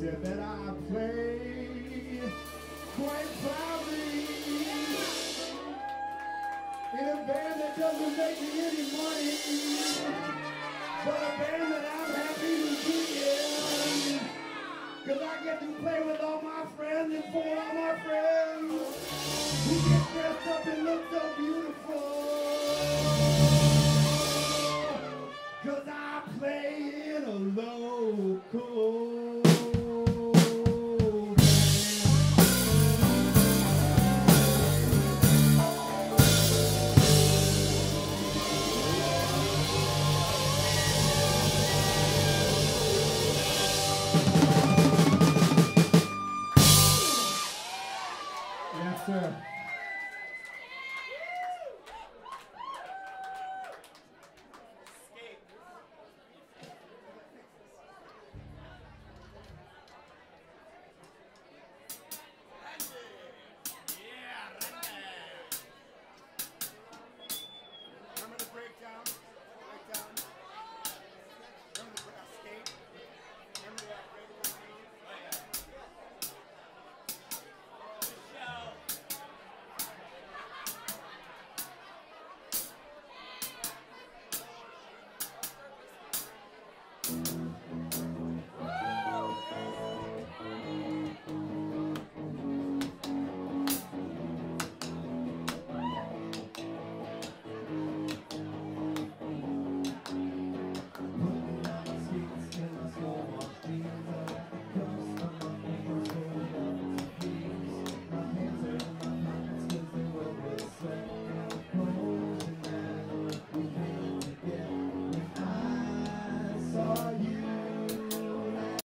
said that I play quite proudly in a band that doesn't make me any money, but a band that I'm happy to be in. Cause I get to play with all my friends and for all my friends who get dressed up and look so beautiful.